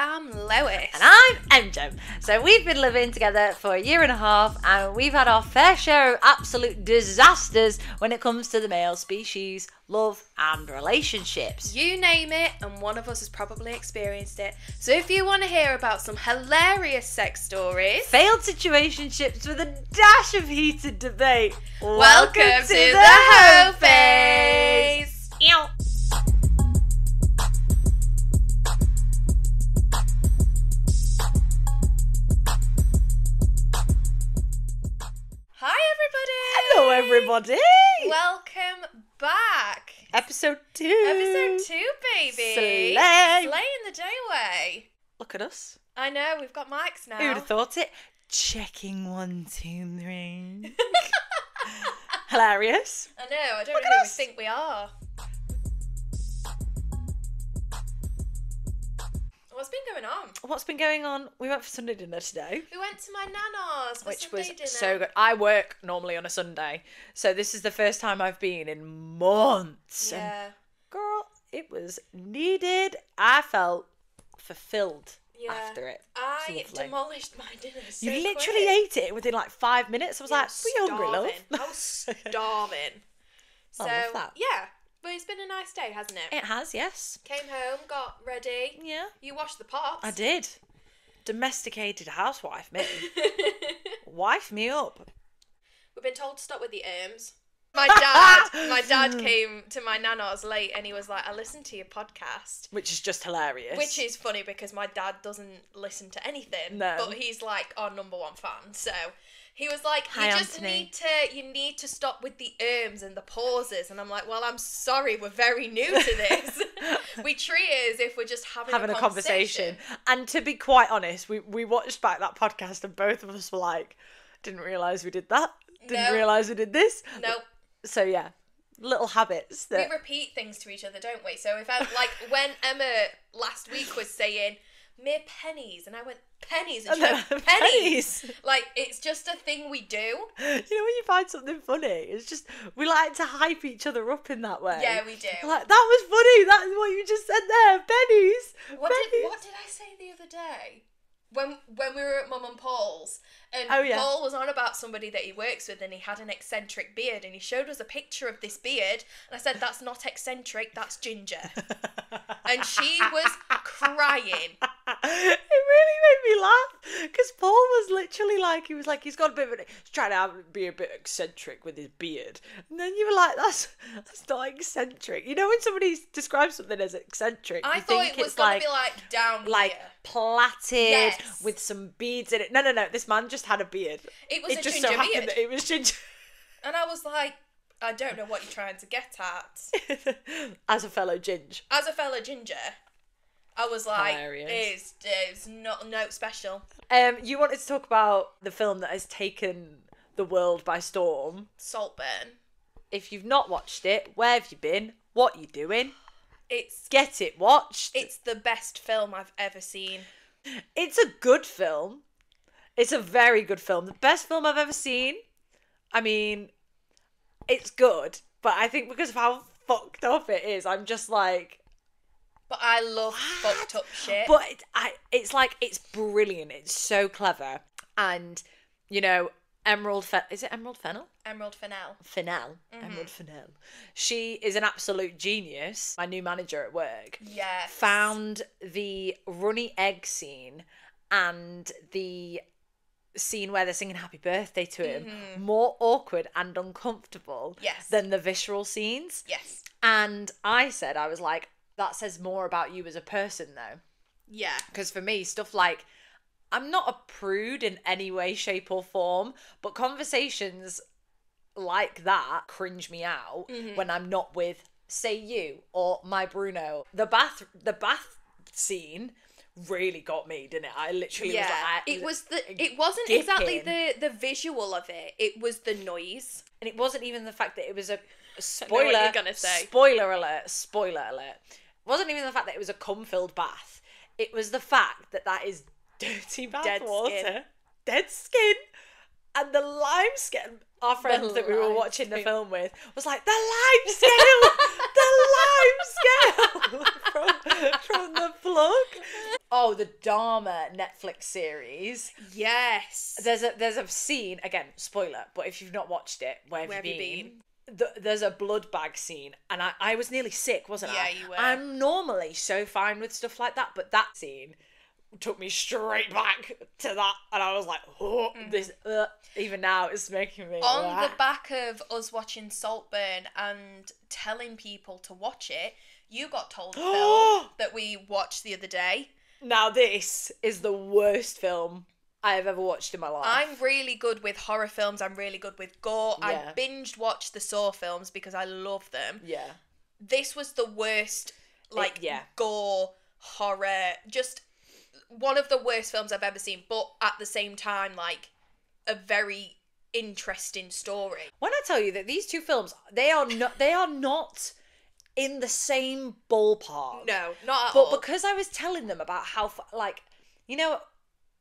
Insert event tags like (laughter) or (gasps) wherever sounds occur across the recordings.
I'm Lois. And I'm MJ. So we've been living together for a year and a half and we've had our fair share of absolute disasters when it comes to the male species, love and relationships. You name it, and one of us has probably experienced it. So if you want to hear about some hilarious sex stories, Failed situationships with a dash of heated debate. welcome, to, the Hoe Phase. Ew. Hello everybody. Welcome back. Episode two. Episode two, baby. Slay. Slaying the day away. Look at us. I know, we've got mics now. Who would have thought it? Checking one, two, three. (laughs) Hilarious. I know, I don't Look know at who we us. think we are. What's been going on? What's been going on? We went for Sunday dinner today, We went to my nana's for which Sunday was dinner. so good. I work normally on a Sunday, so this is the first time I've been in months. And Yeah. girl, it was needed. I felt fulfilled Yeah. after it. I demolished my dinner. So You literally quick. ate it within like five minutes. I was Yeah, like, "We hungry, love?" I was (laughs) starving. so I love that. yeah, but it's been a nice day, hasn't it? It has, yes. Came home, got ready. Yeah, You washed the pots. I did. Domesticated housewife, me. (laughs) Wife me up. We've been told to stop with the erms. My dad, my dad (laughs) came to my nana's late, and he was like, "I listened to your podcast." Which is just hilarious. Which is funny because my dad doesn't listen to anything, No. but he's like our number one fan. So he was like, "You just Anthony. need to, you need to stop with the erms and the pauses." And I'm like, "Well, I'm sorry, we're very new to this. (laughs) we treat it as if we're just having, having a conversation. And to be quite honest, we, we watched back that podcast and both of us were like, didn't realise we did that. Didn't No. realise we did this. Nope. So yeah, little habits that We repeat things to each other, don't we? So if I like when Emma last week was saying mere pennies, and I went pennies, and she went pennies. pennies. (laughs) Like it's just a thing we do. you know when you find something funny, it's just we like to hype each other up in that way. Yeah, we do. Like that was funny. That's what you just said there. Pennies. What pennies. did what did I say the other day? When when we were at Mum and Paul's and Oh, yeah. Paul was on about somebody that he works with and he had an eccentric beard and he showed us a picture of this beard and I said that's not eccentric, that's ginger. (laughs) And she was crying. it really made me laugh because Paul was literally like, he was like, he's got a bit of an, he's trying to be a bit eccentric with his beard, and then you were like, that's that's not eccentric. You know when somebody describes something as eccentric, I thought it was it's gonna be like down like here. plaited Yes. with some beads in it. No, no, no. This man just had a beard. It was it a just ginger so happened beard. that it was ginger. And I was like, I don't know what you're trying to get at. (laughs) As a fellow ginger. As a fellow ginger, I was like, Hilarious. it's, it's not no special. Um, you wanted to talk about the film that has taken the world by storm. Saltburn. If you've not watched it, where have you been? What are you doing? (gasps) It's Get it watched. it's the best film I've ever seen. It's a good film. It's a very good film. The best film I've ever seen. I mean, it's good, but I think because of how fucked up it is, I'm just like, But I love fucked up shit. but it, I, it's like it's brilliant. It's so clever, and you know, Emerald. Fe- is it Emerald Fennell? Emerald Fennell. Fennell. Mm-hmm. Emerald Fennell. She is an absolute genius. My new manager at work. Yes. found the runny egg scene and the scene where they're singing happy birthday to him more awkward and uncomfortable Mm-hmm. Yes. than the visceral scenes. Yes. And I said, I was like, that says more about you as a person though. Yeah. Because for me, stuff like, I'm not a prude in any way, shape, or form, but conversations like that cringe me out Mm-hmm. when I'm not with, say, you or my Bruno. The bath, the bath scene really got me, didn't it? I literally Yeah. was like, I- it was the. It wasn't exactly the the visual of it. It was the noise. and it wasn't even the fact that it was a (laughs) spoiler. gonna say. Spoiler alert! Spoiler alert! It wasn't even the fact that it was a cum-filled bath. It was the fact that that is (laughs) dirty bath Dead water, skin. dead skin, and the lime skin. Our friend that we were watching the film with was like the lime scale, the lime scale (laughs) from from the plug. Oh, the Dahmer Netflix series. Yes. There's a there's a scene again, spoiler, but if you've not watched it, where have Where you have you been? Th- there's a blood bag scene, and I, I was nearly sick, wasn't I? Yeah, you were. I'm normally so fine with stuff like that, but that scene took me straight back to that, and I was like, oh, this. Uh, even now, it's making me. Mm. On the back of us watching Saltburn and telling people to watch it, you got told a film (gasps) that we watched the other day. Now this is the worst film I have ever watched in my life. I'm really good with horror films. I'm really good with gore. Yeah. I binged watched the Saw films because I love them. yeah. This was the worst, like yeah. gore horror. Just one of the worst films I've ever seen. But at the same time, like a very interesting story. When I tell you that these two films, they are not, they are not in the same ballpark. No, not at But all. But because I was telling them about how, like, you know,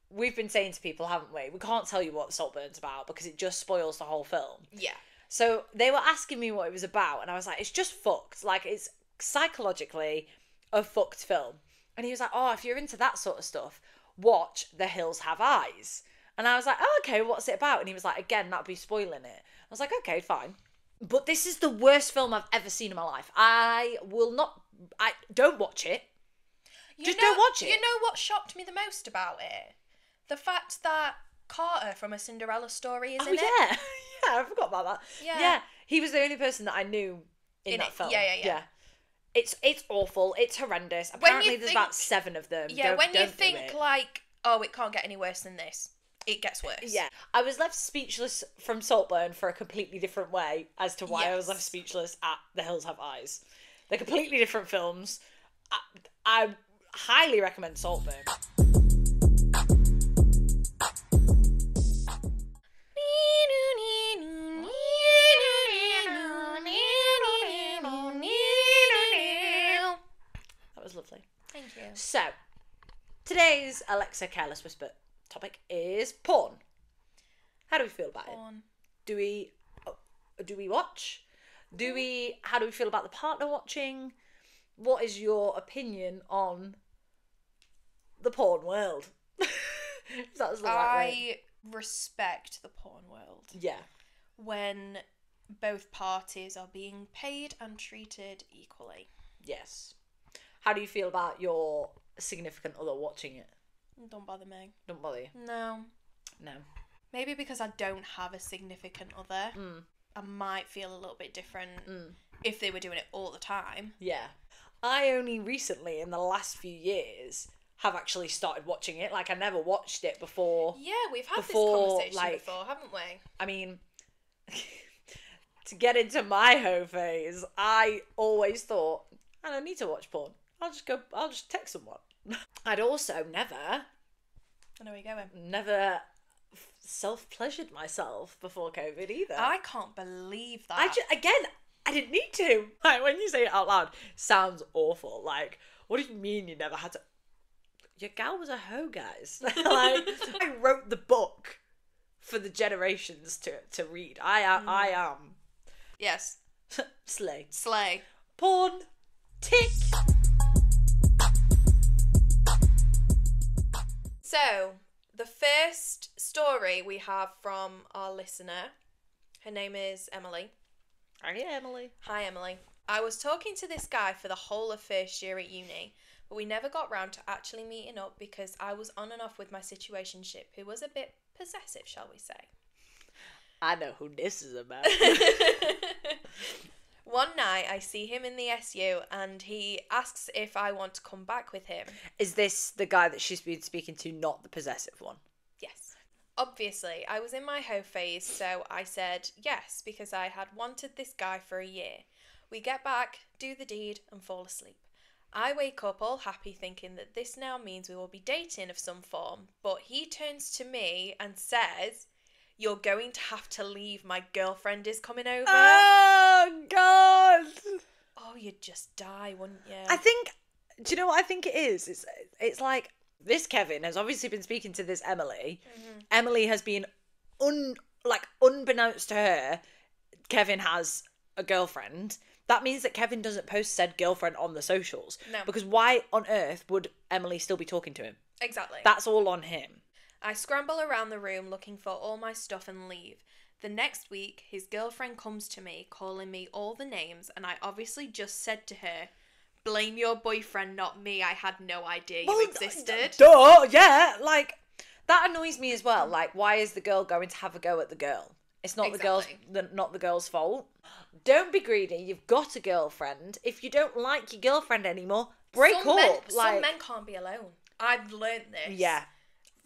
we've been saying to people, haven't we? We can't tell you what Saltburn's about because it just spoils the whole film. yeah. So they were asking me what it was about, and I was like, it's just fucked. Like, it's psychologically a fucked film. And he was like, oh, if you're into that sort of stuff, watch The Hills Have Eyes. And I was like, oh, okay, what's it about? And he was like, again, that'd be spoiling it. I was like, okay, fine. But this is the worst film I've ever seen in my life. I will not. I don't watch it. You Just know, don't watch it. You know what shocked me the most about it? The fact that Carter from A Cinderella Story is oh in it. yeah, (laughs) yeah, I forgot about that. Yeah. yeah, he was the only person that I knew in, In that it. film. Yeah, yeah, yeah. It's it's awful. It's horrendous. Apparently, there's think- about seven of them. Yeah, Don't- when you don't do think like, oh, it can't get any worse than this, it gets worse. Yeah, I was left speechless from Saltburn for a completely different way as to why I was left speechless at The Hills Have Eyes. They're completely different films. I, I highly recommend Saltburn. Lovely. Thank you. So, today's Alexa Careless Whisper topic is porn. How do we feel about it? Porn. Do we uh, do we watch? Do we how do we feel about the partner watching? What is your opinion on the porn world? (laughs) that's the right way. I respect the porn world Yeah. when both parties are being paid and treated equally. Yes. How do you feel about your significant other watching it? Don't bother me. Don't bother you. No. No. Maybe because I don't have a significant other, Mm. I might feel a little bit different Mm. if they were doing it all the time. Yeah. I only recently, in the last few years, have actually started watching it. Like, I never watched it before. Yeah, we've had Before, this conversation like- before, haven't we? I mean, (laughs) to get into my hoe phase, I always thought, I don't need to watch porn. I'll just go, I'll just text someone. (laughs) I'd also never, I know where you're going. never self pleasured myself before COVID either. I can't believe that. I just, again, I didn't need to. (laughs) Like, when you say it out loud, sounds awful. Like, what do you mean you never had to? Your gal was a hoe, guys. (laughs) like, I wrote the book for the generations to to read. I am, I mm. am yes, slay. slay. Porn, tick. So, the first story we have from our listener, her name is Emily. Hi, Emily. Hi, Emily. I was talking to this guy for the whole of first year at uni, but we never got round to actually meeting up because I was on and off with my situationship, who was a bit possessive, shall we say. I know who this is about. (laughs) (laughs) One night I see him in the SU and he asks if I want to come back with him. is this the guy that she's been speaking to, not the possessive one? Yes. Obviously, I was in my hoe phase, so I said yes because I had wanted this guy for a year. We get back, do the deed, and fall asleep. I wake up all happy thinking that this now means we will be dating of some form, but he turns to me and says, You're going to have to leave. My girlfriend is coming over. Oh just die, wouldn't you? I think. Do you know what I think it is? It's it's like this. Kevin has obviously been speaking to this Emily. Mm-hmm. Emily has been un like unbeknownst to her. Kevin has a girlfriend, That means that Kevin doesn't post said girlfriend on the socials. No. Because why on earth would Emily still be talking to him? Exactly. That's all on him. I scramble around the room looking for all my stuff and leave. The next week, his girlfriend comes to me, calling me all the names, and I obviously just said to her, Blame your boyfriend, not me. I had no idea you Well, existed. Duh, yeah. Like, that annoys me as well. Like, why is the girl going to have a go at the girl? It's not the girl's, the, not the girl's fault. Don't be greedy. You've got a girlfriend. If you don't like your girlfriend anymore, break some up. Men, like, some men can't be alone. I've learned this. Yeah.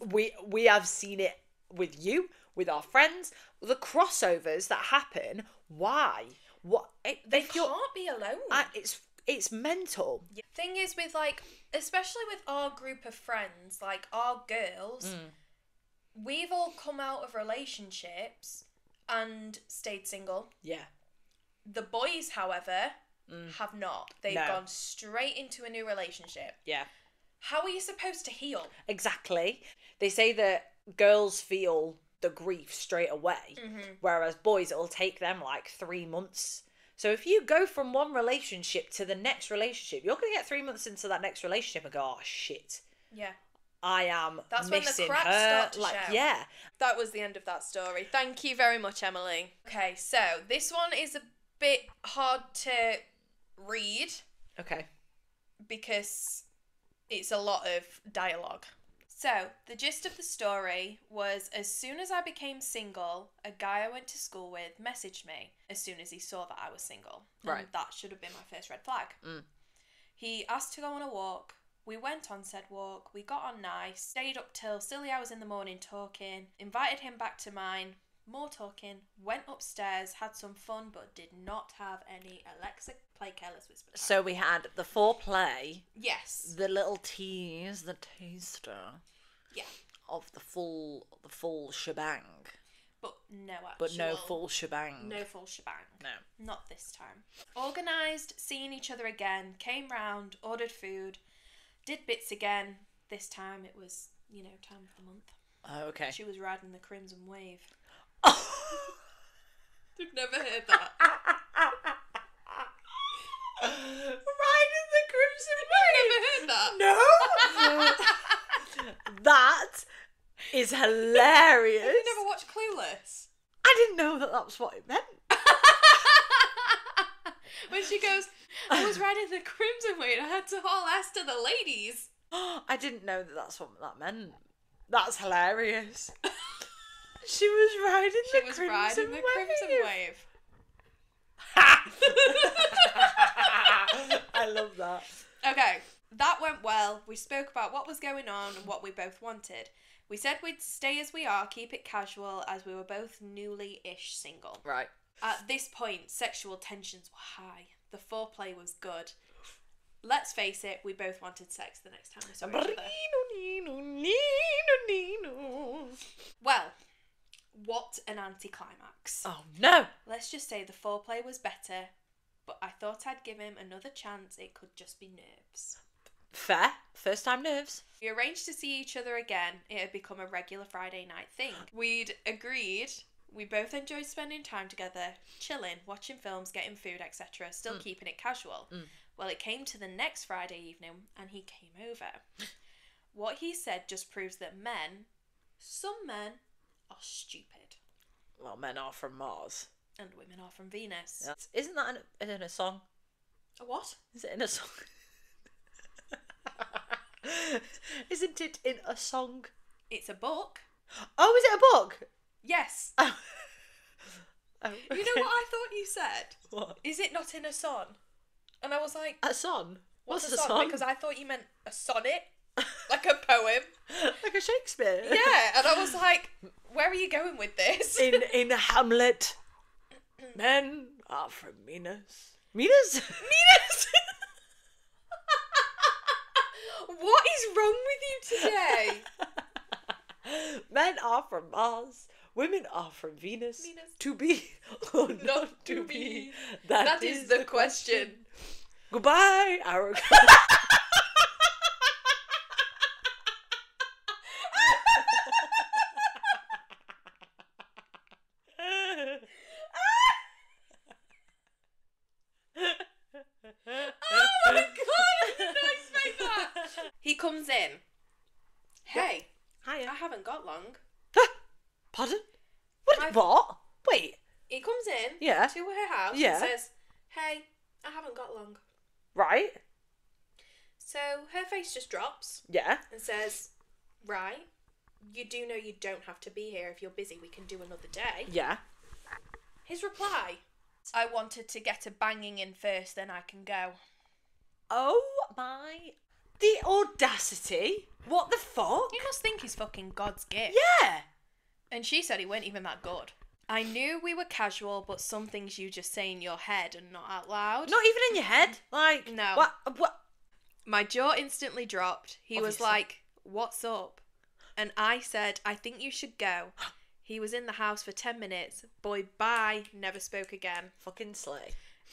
We we have seen it with you, with our friends, the crossovers that happen. Why? What it, They can't be alone. I, it's it's mental. Thing is, with like, especially with our group of friends, like our girls, Mm. we've all come out of relationships and stayed single. Yeah. The boys, however, have not. They've Mm. No. gone straight into a new relationship. Yeah. How are you supposed to heal? Exactly. They say that girls feel the grief straight away, mm-hmm. whereas boys it'll take them like three months. So if you go from one relationship to the next relationship, you're gonna get three months into that next relationship and go, "Oh shit, Yeah. I am That's when the cracks her." start to like, show. yeah, That was the end of that story. Thank you very much, Emily. Okay, so this one is a bit hard to read okay, because it's a lot of dialogue. So, the gist of the story was as soon as I became single, a guy I went to school with messaged me as soon as he saw that I was single. And Right. that should have been my first red flag. Mm. He asked to go on a walk. We went on said walk. We got on nice, stayed up till silly hours in the morning talking, invited him back to mine, more talking, went upstairs, had some fun, but did not have any Alexa play Careless Whisper. So we had the foreplay, yes. the little tease, the taster Yeah. of the full the full shebang, But no actual. but no full shebang. No full shebang. No. Not this time. Organised, seeing each other again, came round, ordered food, did bits again. This time it was, you know, time of the month. Oh, okay. She was riding the crimson wave. (laughs) You've never heard that. (laughs) Riding the crimson You've never heard that. No. (laughs) that is hilarious. You never watched Clueless? I didn't know that that's what it meant. (laughs) when she goes, I was riding the crimson wave. I had to haul ass to the ladies. (gasps) I didn't know that that's what that meant. That's hilarious. (laughs) she was riding She the was crimson riding the wave. crimson wave. (laughs) I love that. Okay, that went well. We spoke about what was going on and what we both wanted. We said we'd stay as we are, keep it casual, as we were both newly ish single. Right. At this point, sexual tensions were high. The foreplay was good. Let's face it, we both wanted sex the next time we saw each other. Well, what an anticlimax. Oh no. Let's just say the foreplay was better, but I thought I'd give him another chance. It could just be nerves. Fair. First time nerves. We arranged to see each other again. It had become a regular Friday night thing. We'd agreed. We both enjoyed spending time together, chilling, watching films, getting food, etc., still mm. keeping it casual. Mm. Well, it came to the next Friday evening and he came over. what he said just proves that men, some men, are stupid Well, men are from Mars. and women are from Venus. That's, isn't that in, in a song? A what? Is it in a song? (laughs) Isn't it in a song? It's a book. Oh, is it a book? Yes. (laughs) Oh. oh You know what I thought you said? What? Is it not in a song? And I was like, A song? What's, What's, a a song? song? Because I thought you meant a sonnet, (laughs) like a poem. like a Shakespeare. Yeah, and I was (laughs) like, where are you going with this? In in Hamlet, (clears throat) men are from Venus. Venus? Venus! What is wrong with you today? (laughs) Men are from Mars. Women are from Venus. Venus. To be (laughs) or not, Not to be. be. that is the question. Goodbye, our. (laughs) comes in. Hey, I Hiya. Haven't got long. Ah, pardon? What? I've- What? Wait. He comes in Yeah. to her house Yeah. and says, Hey, I haven't got long. Right. So her face just drops Yeah. and says, Right, you do know you don't have to be here. If you're busy, we can do another day. Yeah. His reply I wanted to get a banging in first, then I can go. Oh my. The audacity. What the fuck? You must think he's fucking God's gift. Yeah. And she said he weren't even that good. I knew we were casual, but some things you just say in your head and not out loud. Not even in your head. Like No. What? What? My jaw instantly dropped. He was like, What's up? And I said, I think you should go. (gasps) He was in the house for 10 minutes. Boy, bye. Never spoke again. Fucking slay.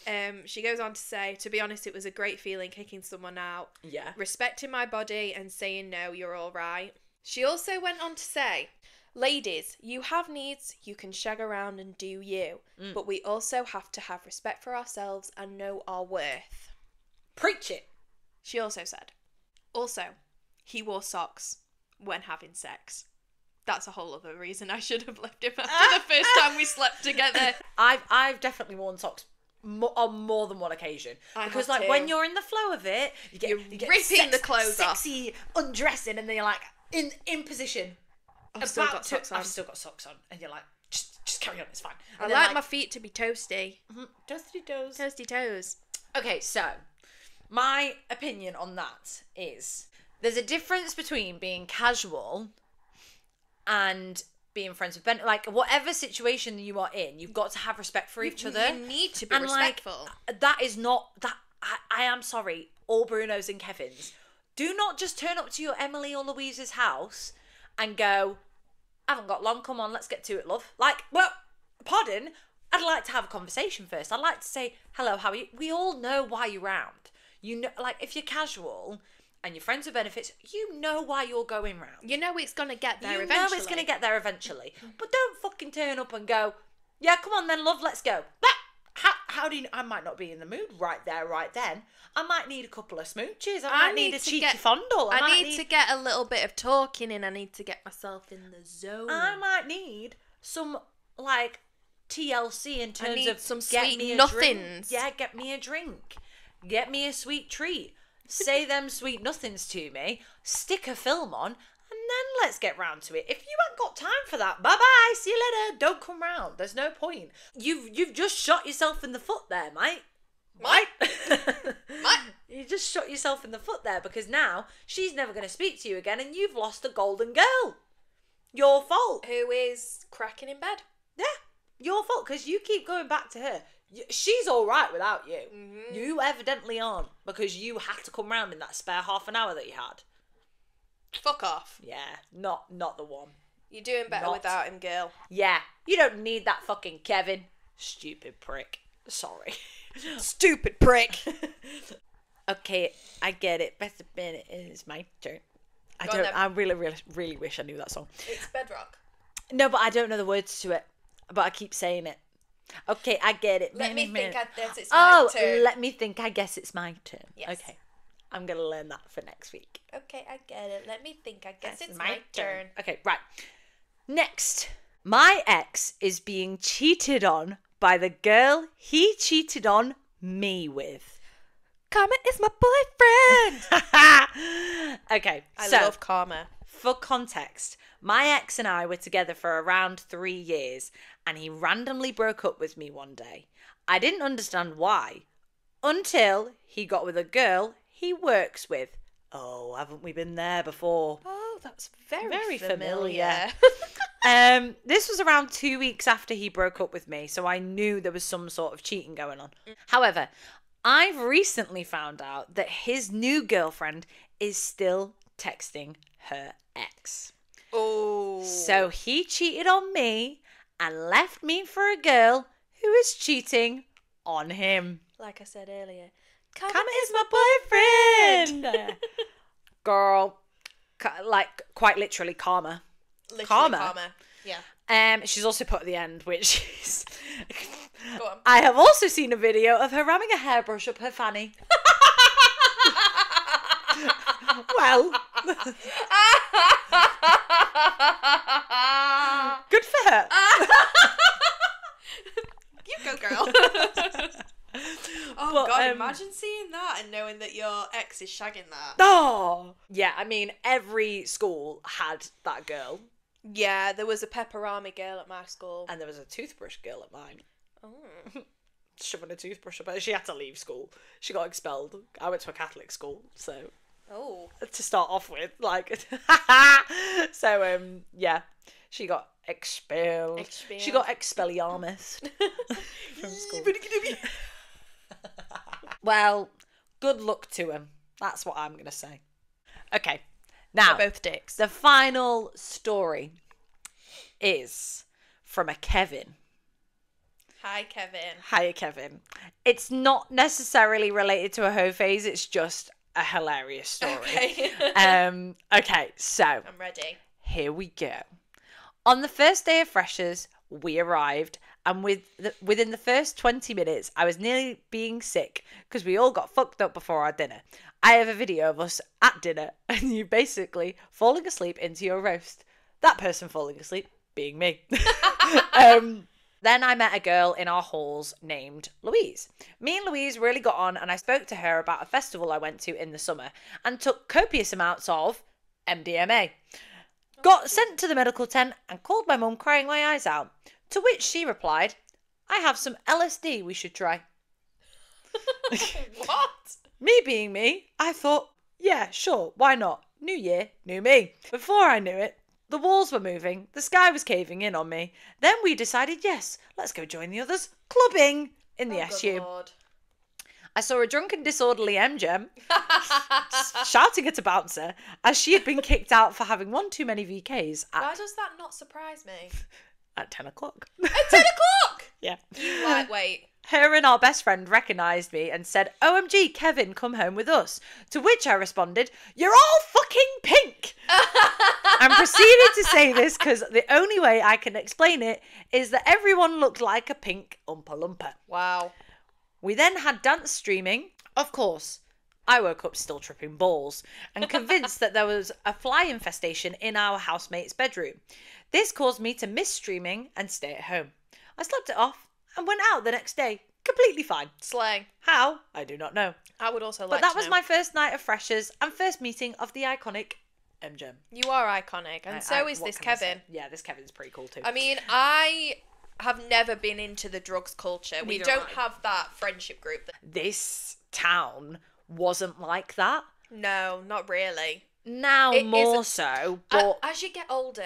Um, she goes on to say, To be honest, it was a great feeling kicking someone out, Yeah. respecting my body, and saying, No, you're all right. She also went on to say, Ladies, you have needs, you can shag around and do you, Mm. but we also have to have respect for ourselves and know our worth. Preach it. She also said, also, he wore socks when having sex. That's a whole other reason I should have left him after the first (laughs) time we slept together. I've I've definitely worn socks mo- on more than one occasion I because like too. when you're in the flow of it, you get, You're you get ripping the clothes off. sexy undressing, and then you're like in in position. I've still got to- socks on. I've still got socks on, and you're like, just just carry on, it's fine. I And like, then, my feet to be toasty. Mhm, toasty toes. Toasty toes. Okay, so my opinion on that is there's a difference between being casual and being friends with Ben. Like whatever situation you are in, you've got to have respect for each other. You need to be And, like, respectful. that is not that. I, I am sorry, all Brunos and Kevins. Do not just turn up to your Emily or Louise's house and go, I haven't got long, come on, let's get to it, love. Like, well, pardon, I'd like to have a conversation first. I'd like to say, hello, how are you? We all know why you're round. You know, like, if you're casual and your friends with benefits, you know why you're going round. you know it's gonna get there you eventually. know it's going to get there eventually. But don't fucking turn up and go, yeah, come on then, love, let's go. That, how, how do you, I might not be in the mood right there, right then. I might need a couple of smooches. I, I might need, need a to cheeky get- fondle. I, I might need, to get a little bit of talking in. I need to get myself in the zone. I might need some like TLC in terms need of some get sweet me a nothings. Drink. Yeah, get me a drink. Get me a sweet treat. Say them sweet nothings to me. Stick a film on, and then let's get round to it. If you ain't got time for that, bye bye. See you later. Don't come round. There's no point. You've you've just shot yourself in the foot there, mate. Mate. Mate. (laughs) You just shot yourself in the foot there because now she's never going to speak to you again, and you've lost a golden girl. Your fault. Who is cracking in bed? Yeah, your fault because you keep going back to her. She's all right without you. Mm-hmm. You evidently aren't because you had to come round in that spare half an hour that you had. Fuck off. Yeah, not not the one. You're doing better Not. without him, girl. Yeah, you don't need that fucking Kevin. Stupid prick. Sorry. (laughs) Stupid prick. (laughs) okay, I get it. Best admit is my turn. I Go don't. I really, really, really wish I knew that song. it's bedrock. No, but I don't know the words to it. But I keep saying it. Okay, I get it. Let me think. I, that's it's Oh, my turn. let me think. I guess it's my turn. Yes. Okay. I'm going to learn that for next week. Okay, I get it. Let me think. I guess That's it's my, turn. Okay, right. Next, my ex is being cheated on by the girl he cheated on me with. Karma is my boyfriend. (laughs) okay, I so love Karma. for context, my ex and I were together for around three years, and he randomly broke up with me one day. I didn't understand why until he got with a girl he works with. Oh, haven't we been there before? Oh, that's very Very familiar. (laughs) Um, this was around two weeks after he broke up with me, so I knew there was some sort of cheating going on. However, I've recently found out that his new girlfriend is still texting her ex. oh. So he cheated on me and left me for a girl who is cheating on him. like I said earlier, Karma, Karma is is my boyfriend. (laughs) Girl, like quite literally karma. literally Karma. Karma. Yeah. Um, she's also put at the end, which is. (laughs) I have also seen a video of her ramming a hairbrush up her fanny. (laughs) well, Good for her. (laughs) you go, girl. (laughs) oh But, god, um, imagine seeing that and knowing that your ex is shagging that. Oh, yeah. I mean, every school had that girl, Yeah, there was a pepperami girl at my school. and there was a toothbrush girl at mine. Oh. (laughs) Shoving a toothbrush up her. She had to leave school. She got expelled. I went to a Catholic school, so Oh. to start off with, like, so um, yeah, she got expelled. She Expelled. got expelliarmus (laughs) from school. (laughs) Well, good luck to him. That's what I'm gonna say. Okay, now They're both dicks. the final story is from a Kevin. Hi, Kevin. Hiya, Kevin. It's not necessarily related to a hoe phase. It's just a hilarious story. Okay. (laughs) um. Okay. So I'm ready. here we go. On the first day of freshers, we arrived, and with the, within the first twenty minutes, I was nearly being sick because we all got fucked up before our dinner. I have a video of us at dinner, (laughs) and you basically falling asleep into your roast. That person falling asleep being me. (laughs) um, then I met a girl in our halls named Louise. Me and Louise really got on, and I spoke to her about a festival I went to in the summer and took copious amounts of MDMA. Got sent to the medical tent and called my mum crying my eyes out. To which she replied, I have some LSD we should try. (laughs) what? Me being me, I thought, yeah, sure, why not? New year, new me. Before I knew it, the walls were moving, the sky was caving in on me. Then we decided, yes, let's go join the others clubbing in the Oh, SU. I saw a drunken, disorderly Emjem (laughs) shouting at a bouncer as she had been kicked out for having one too many VKs Why does that not surprise me? at 10 o'clock. At 10 o'clock! (laughs) yeah. You lightweight. Her and our best friend recognised me and said, OMG, Kevin, come home with us. To which I responded, You're all fucking pink! (laughs) and proceeded to say this because the only way I can explain it is that everyone looked like a pink Oompa Loompa. Wow. We then had dance streaming. Of course, I woke up still tripping balls and convinced that there was a fly infestation in our housemate's bedroom. This caused me to miss streaming and stay at home. I slept it off and went out the next day completely fine. Slang. How? I do not know. I would also But that was know. my first night of freshers and first meeting of the iconic Emjem. You are iconic, and I- so I- is this can I say? Kevin. Yeah, this Kevin's pretty cool too. I mean, I have never been into the drugs culture. We don't have that friendship group. this town wasn't like that. No, not really. Now It more so, but As you get older,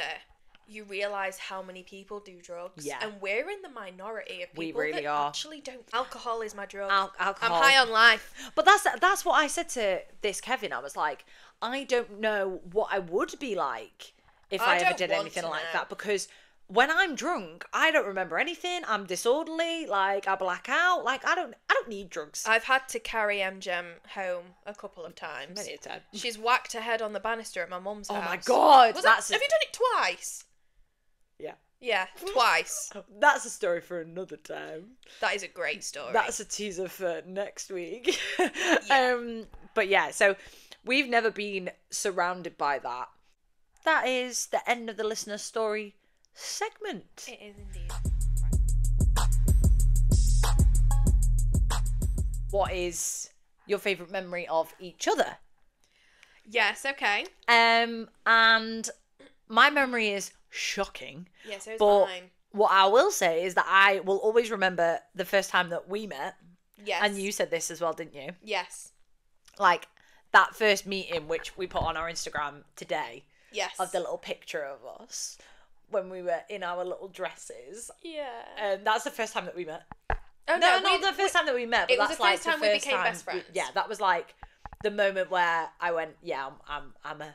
you realize how many people do drugs. Yeah. And we're in the minority of people We really that are. actually don't. Alcohol is my drug. al- I'm high on life. But that's that's what I said to this Kevin. I was like, I don't know what I would be like if I I, ever did anything like that because when I'm drunk, I don't remember anything. I'm disorderly, like I black out. Like I don't I don't need drugs. I've had to carry Emjem home a couple of times. Many a time. She's whacked her head on the banister at my mum's Oh house. my god, Was that's that, a, have you done it twice? yeah. Yeah, twice. (laughs) That's a story for another time. that is a great story. That's a teaser for next week. (laughs) um, but yeah, so we've never been surrounded by that. That is the end of the listener story segment. It is indeed. What is your favourite memory of each other? Yes, okay. Um, and my memory is shocking. Yeah, so is But mine. what I will say is that I will always remember the first time that we met. Yes. And you said this as well, didn't you? Yes. Like that first meeting, which we put on our Instagram today. Yes. of the little picture of us when we were in our little dresses. Yeah. And that's the first time that we met. oh, No, no, not we- the first time that we met, but it was that's the like first time the we became time best friends. yeah, that was like the moment where I went, yeah, I'm, I'm, I'm a,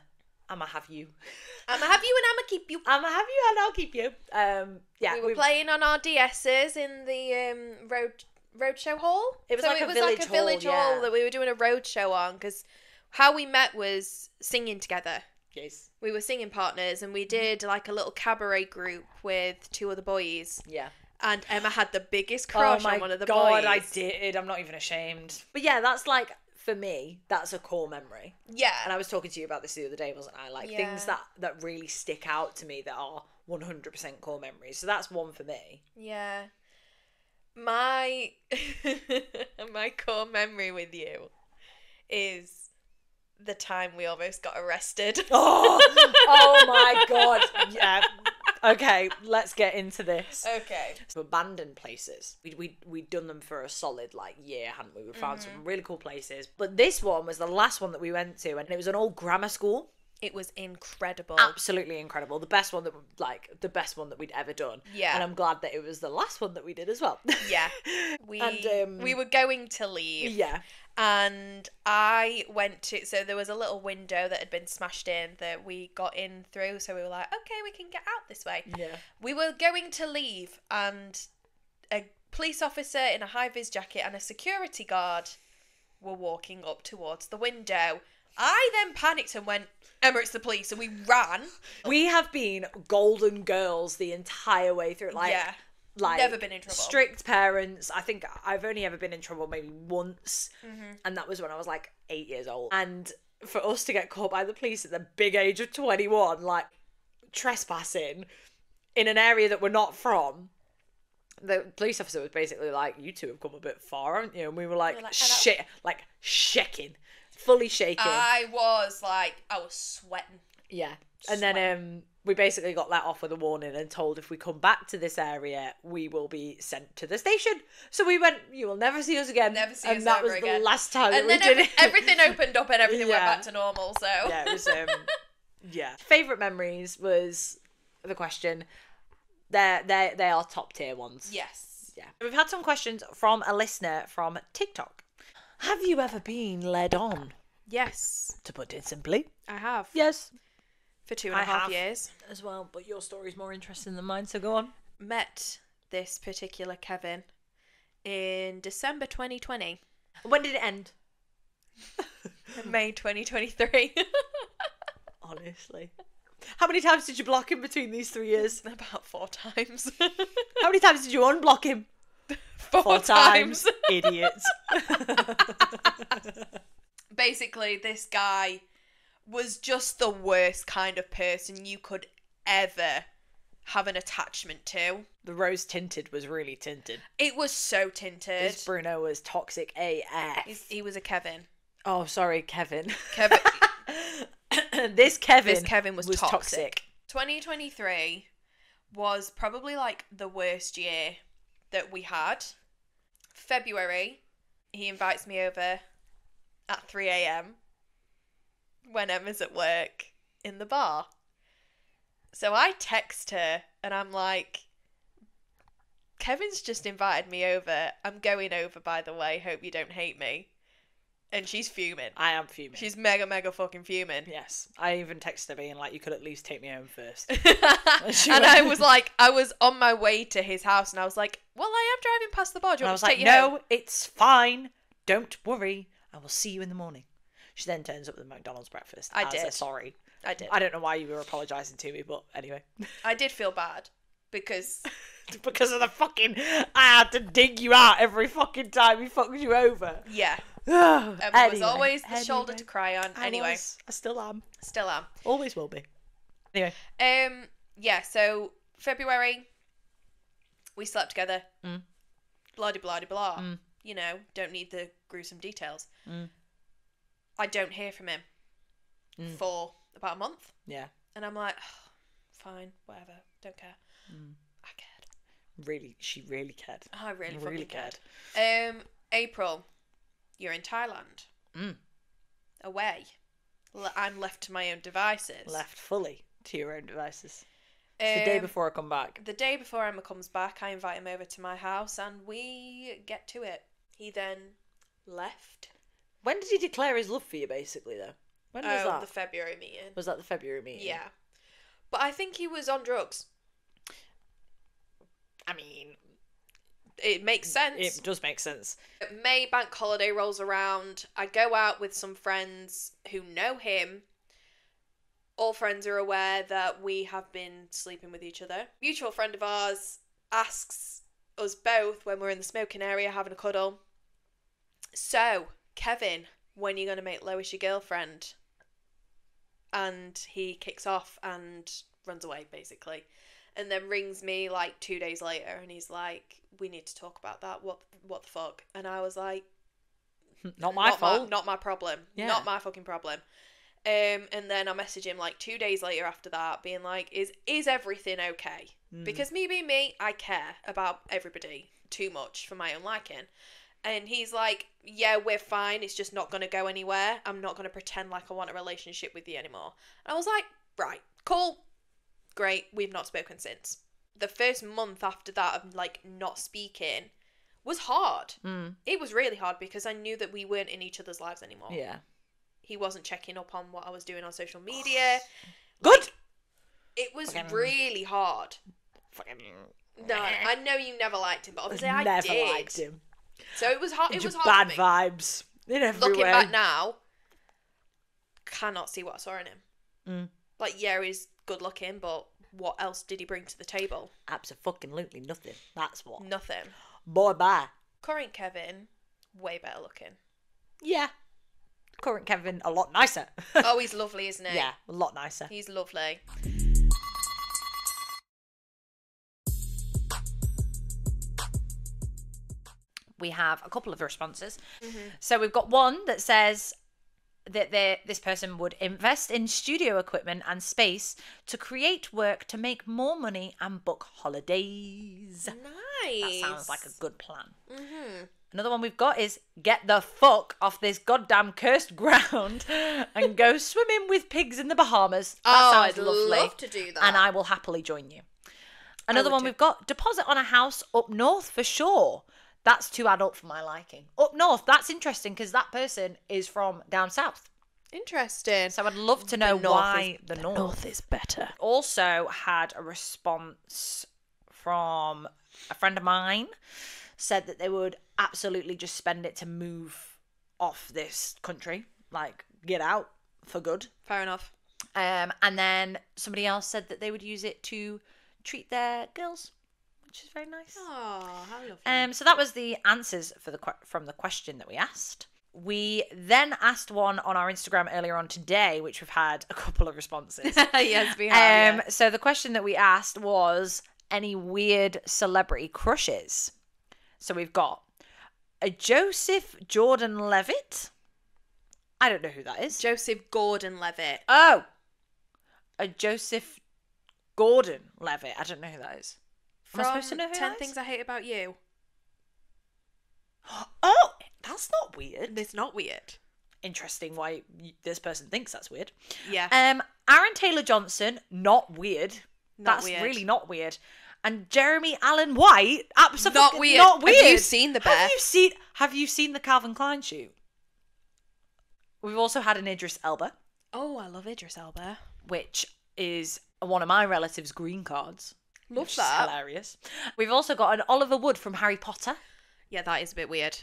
I'm a have you. (laughs) I'ma have you and I'ma keep you. I'm a have you and I'll keep you. Um, yeah, we were playing on our DSs in the um, road roadshow hall. It was so like it a was village like a hall, village hall yeah. that we were doing a roadshow on because how we met was singing together. Yes. We were singing partners and we mm-hmm. did like a little cabaret group with two other boys. Yeah. And Emma had the biggest oh crush oh on one of the boys. Oh god, boys. I did. I'm not even ashamed. But yeah, that's like for me, that's a core memory. Yeah. And I was talking to you about this the other day, wasn't I? Like things that that really stick out to me that are 100% core memories. So that's one for me. Yeah. My (laughs) my core memory with you is the time we almost got arrested. (laughs) Oh, oh my god. Yeah. Okay, let's get into this. okay. So abandoned places. We we we'd done them for a solid like year, hadn't we? We found some really cool places. But this one was the last one that we went to, and it was an old grammar school. It was incredible. Absolutely incredible. The best one that like the best one that we'd ever done. Yeah. And I'm glad that it was the last one that we did as well. Yeah. (laughs) We And, um, we were going to leave. yeah. And I went to so there was a little window that had been smashed in that we got in through. So we were like okay we can get out this way. Yeah. we were going to leave and a police officer in a high vis jacket and a security guard were walking up towards the window. I then panicked and went Emma it's the police. And we ran. We have been golden girls the entire way through. Like, yeah like Never been in trouble. Strict parents. I think I've only ever been in trouble maybe once, Mm-hmm. and that was when I was like eight years old. And for us to get caught by the police at the big age of twenty one, like trespassing in an area that we're not from. The police officer was basically like, "You two have come a bit far, haven't you?" And we were like, We're like, "Shit!" Like shaking, fully shaking. I was like I was sweating Yeah. And then um we basically got let off with a warning and told if we come back to this area, we will be sent to the station. So we went, you will never see us again. Never see and us that ever was again. the last time that and we then it. everything opened up and everything went back to normal so yeah, it was um (laughs) yeah. Favorite memories was the question. They're they they are top tier ones. yes Yeah. We've had some questions from a listener from TikTok. Have you ever been led on? yes To put it simply. I have Yes. For two and a I half have. years. As well, but your story's more interesting than mine, so go on. Met this particular Kevin in December 2020, When did it end? (laughs) May 2023. (laughs) Honestly. How many times did you block him between these three years? (laughs) About four times. How many times did you unblock him? four, times. times. Idiots. Basically, this guy was just the worst kind of person you could ever have an attachment to. the rose tinted was really tinted. It was so tinted. This Bruno was toxic AF. He's- He was a Kevin. Oh, sorry, Kevin. Kevin. (laughs) this Kevin. This Kevin was toxic. toxic. 2023 was probably like the worst year that we had. February, he invites me over at 3 a.m. when Emma's at work in the bar. So I text her and I'm like, Kevin's just invited me over. I'm going over, by the way. Hope you don't hate me. And she's fuming. I am fuming. She's mega, mega fucking fuming. Yes. I even texted her being like, you could at least take me home first. (laughs) And I was like, I was on my way to his house, and I was like, "Well, I am driving past the bar. Do you And I want was to like, take you no, home?" it's fine. Don't worry. I will see you in the morning. She then turns up with McDonald's breakfast. I a did. sorry. I did. I don't know why you were apologising to me, but anyway. I did feel bad because (laughs) because of the fucking. I had to dig you out every fucking time he fucked you over. yeah, Emma (sighs) Emma was always the shoulder to cry on. I anyway, was. I still am. still am. Always will be. Anyway. Um, yeah. So February, we slept together. Mm. Blah de blah de blah. Mm. You know, don't need the gruesome details. Mm. I don't hear from him Mm. for about a month, Yeah. and I'm like, fine, whatever, don't care. Mm. I cared. Really, she really cared. I really, really cared. cared. Um, April, you're in Thailand. Mm. Away. I'm left to my own devices. Left fully to your own devices. It's the day Um, before I come back. The day before Emma comes back, I invite him over to my house and we get to it. He then left. When did he declare his love for you, basically, though? When was oh, that? the February meeting. Was that the February meeting? Yeah. But I think he was on drugs. I mean, It makes mm, sense. it does make sense. May bank holiday rolls around. I go out with some friends who know him. All friends are aware that we have been sleeping with each other. Mutual friend of ours asks us both when we're in the smoking area having a cuddle. So, Kevin, when are you going to make Lois your girlfriend? And he kicks off and runs away, basically. And then rings me like two days later and he's like, we need to talk about that. What, what the fuck? And I was like, (laughs) Not my not fault. My, not my problem. Yeah. Not my fucking problem. Um, and then I message him like two days later after that, being like, "Is is everything okay?" Mm. Because me being me, I care about everybody too much for my own liking. And he's like, "Yeah, we're fine. It's just not gonna go anywhere. I'm not gonna pretend like I want a relationship with you anymore." And I was like, "Right, cool, great. We've not spoken since." The first month after that of like not speaking was hard. Mm. It was really hard because I knew that we weren't in each other's lives anymore. Yeah. He wasn't checking up on what I was doing on social (sighs) media. Good. It was Fucking- really hard. Fucking No, (laughs) I know you never liked him, but obviously I never did. liked him. So it was hard. It was hard. bad vibes in every Looking way. back now, cannot see what I saw in him. Mm. Like, yeah, he's good looking, but what else did he bring to the table? Absolutely nothing. That's what. Nothing. Boy, bye. Current Kevin, way better looking. Yeah. Current Kevin, a lot nicer. Oh, he's (laughs) lovely, isn't he? yeah, a lot nicer. He's lovely. We have a couple of responses. Mm-hmm. So we've got one that says that this person would invest in studio equipment and space to create work to make more money and book holidays. Nice. That sounds like a good plan. Mm-hmm. Another one we've got is get the fuck off this goddamn cursed ground and go (laughs) swimming with pigs in the Bahamas. That Oh, sounds I'd lovely. love to do that. And I will happily join you. Another one we've got deposit on a house up north for sure. That's too adult for my liking. Up north, that's interesting because that person is from down south. Interesting. So I'd love to know north why is- the, the north. north is better. Also had a response from a friend of mine said that they would absolutely just spend it to move off this country, like get out for good. Fair enough. Um, and then somebody else said that they would use it to treat their girls, which is very nice. Oh, how lovely. Um, so that was the answers for the from the question that we asked. We then asked one on our Instagram earlier on today, which we've had a couple of responses. (laughs) yes, we have. Um, so the question that we asked was any weird celebrity crushes. So we've got a Joseph Jordan Levitt. I don't know who that is. Joseph Gordon-Levitt. oh, a Joseph Gordon Levitt. I don't know who that is. Am I supposed to know who Ten? Things I Hate About You. Oh, that's not weird. It's not weird. Interesting why this person thinks that's weird. Yeah. Um, Aaron Taylor Johnson, not weird. Not that's weird. really not weird. And Jeremy Allen White, absolutely Not weird. Not weird. Have you seen the Have you seen? Have you seen the Calvin Klein shoot? We've also had an Idris Elba, oh, I love Idris Elba. which is one of my relatives' green cards. Love which is that. hilarious. We've also got an Oliver Wood from Harry Potter. Yeah, that is a bit weird.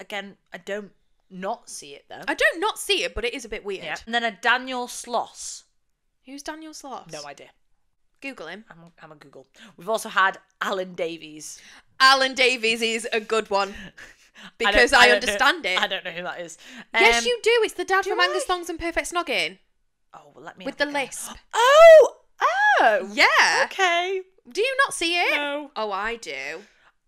Again, I don't not see it though. I don't not see it, but it is a bit weird. yeah. And then a Daniel Sloss. Who's Daniel Sloss? No idea. Google him. I'm, I'm a Google. We've also had Alan Davies. Alan Davies is a good one (laughs) because I, don't understand know, it. I don't know who that is. yes, Um, you do. It's the dad from I? Angus Thongs and Perfect Snogging Oh, well, let me with the go. lisp. (gasps) Oh, oh, Yeah. Okay. Do you not see it? No. Oh, I do.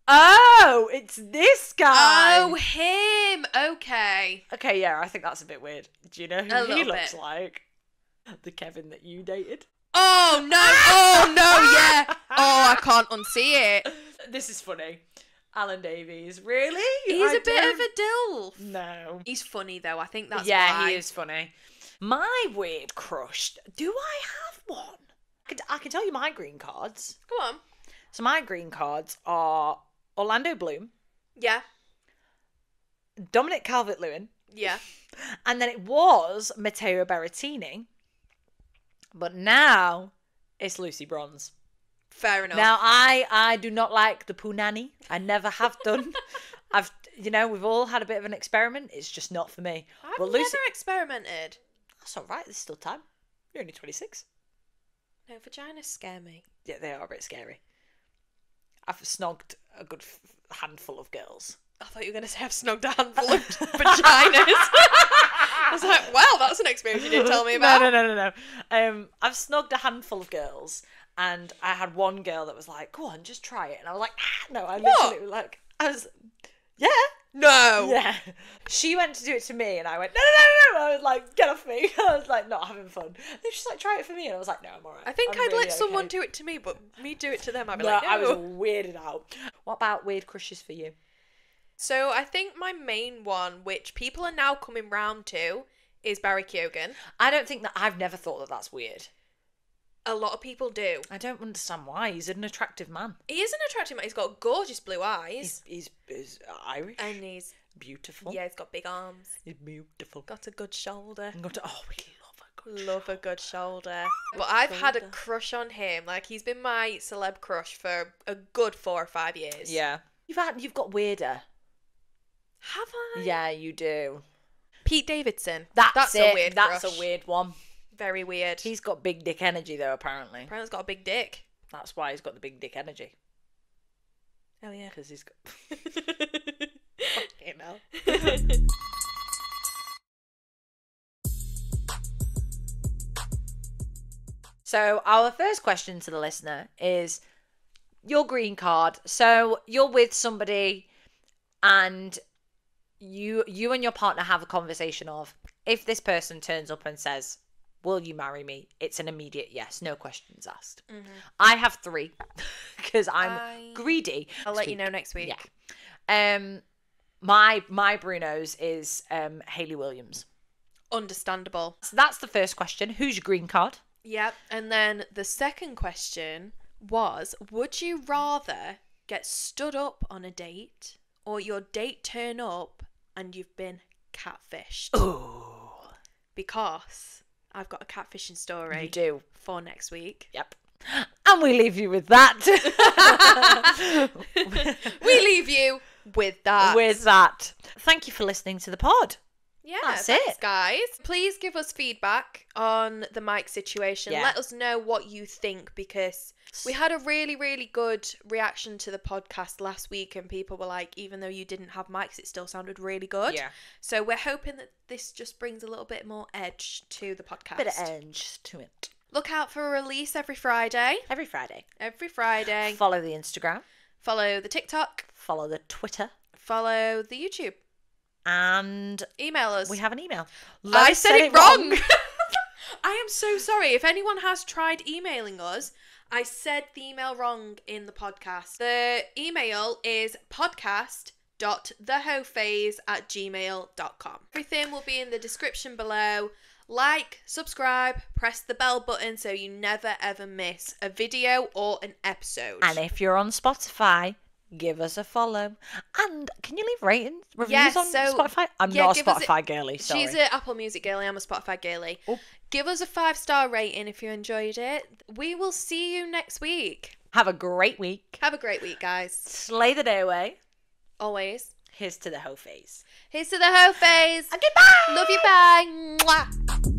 Oh, it's this guy. Oh, him. Okay. Okay, yeah, I think that's a bit weird. Do you know who A he looks bit. like? The Kevin that you dated. Oh no! Oh no! Yeah. (laughs) Oh, I can't unsee it. This is funny. Alan Davies, really? He's I a bit of don't- a dill. no. He's funny though. I think that's yeah, why. he is funny. My weird crush. Do I have one? I can, I can tell you my green cards. Go on. So my green cards are Orlando Bloom, Yeah. Dominic Calvert-Lewin, Yeah. and then it was Matteo Berrettini. But now it's Lucy Bronze. Fair enough. Now I I do not like the punani. I never have done. (laughs) I've you know we've all had a bit of an experiment. It's just not for me. I've but never Lucy, experimented. that's all right. There's still time. You're only 26. No, vaginas scare me. Yeah, they are a bit scary. I've snogged a good f- handful of girls. I thought you were going to say I've snugged a handful of (laughs) vaginas. I was like, wow, that's an experience you didn't tell me (laughs) about. No, no, no, no, no. Um, I've snugged a handful of girls, and I had one girl that was like, "Go on, just try it," and I was like, ah, "No, I literally was like, I was, yeah, No. yeah." She went to do it to me, and I went, "No, no, no, no!" No I was like, "Get off me!" (laughs) I was like, not having fun. And she's like, "Try it for me," and I was like, "No, I'm alright." I think i I'd let someone do it to me, but me do it to them, I'd be No, like, no. I was weirded out. What about weird crushes for you? So I think my main one, which people are now coming round to, is Barry Keoghan. I don't think that I've never thought that that's weird. A lot of people do. I don't understand why. He's an attractive man. He is an attractive man. He's got gorgeous blue eyes. He's he's, he's Irish. and he's, beautiful. yeah, he's got big arms. He's beautiful. Got a good shoulder. Going to, oh, we love a good Love a good shoulder. Oh, but I've had a crush on him. Like, he's been my celeb crush for a good four or five years. Yeah. You've had you've got weirder. Have I? Yeah, you do. Pete Davidson. That's, a it. weird That's crush. a weird one. Very weird. He's got big dick energy though, apparently. Apparently, he's got a big dick. That's why he's got the big dick energy. Oh, yeah. Because he's got (laughs) you know. (laughs) So our first question to the listener is your green card. So you're with somebody and you you and your partner have a conversation of if this person turns up and says, "Will you marry me?" It's an immediate yes, no questions asked. I have 3 (laughs) because I'm I- greedy. I'll let you know next week. Yeah. Um my my Bruno's is um Hayley Williams. Understandable. So that's the first question. Who's your green card? Yep. And then the second question was Would you rather get stood up on a date or your date turn up and you've been catfished? Oh, Because I've got a catfishing story you do. for next week. Yep. And we leave you with that. (laughs) We leave you with that. with that. Thank you for listening to the pod. Yeah, That's thanks, it. guys. Please give us feedback on the mic situation. Yeah. Let us know what you think because we had a really, really good reaction to the podcast last week, and people were like, even though you didn't have mics, it still sounded really good. Yeah. So we're hoping that this just brings a little bit more edge to the podcast. Bit of edge to it. Look out for a release every Friday. Every Friday. Every Friday. Follow the Instagram. Follow the TikTok. Follow the Twitter. Follow the YouTube. And Email us. we have an email. I Lois said, it wrong. (laughs) I am so sorry. If anyone has tried emailing us, I said the email wrong in the podcast. The email is podcast.thehoephase at gmail.com. Everything will be in the description below. Like, subscribe, press the bell button so you never ever miss a video or an episode. and if you're on Spotify, give us a follow. And can you leave ratings, reviews Yes, on so- Spotify? I'm yeah, not a us a- Spotify girly. Sorry. She's an Apple Music girly. I'm a Spotify girly. Oh. Give us a five star rating if you enjoyed it. We will see you next week. have a great week. Have a great week, guys. Slay the day away. Always. Here's to the hoe phase. Here's to the hoe phase. Goodbye. Love you. Bye. Mwah.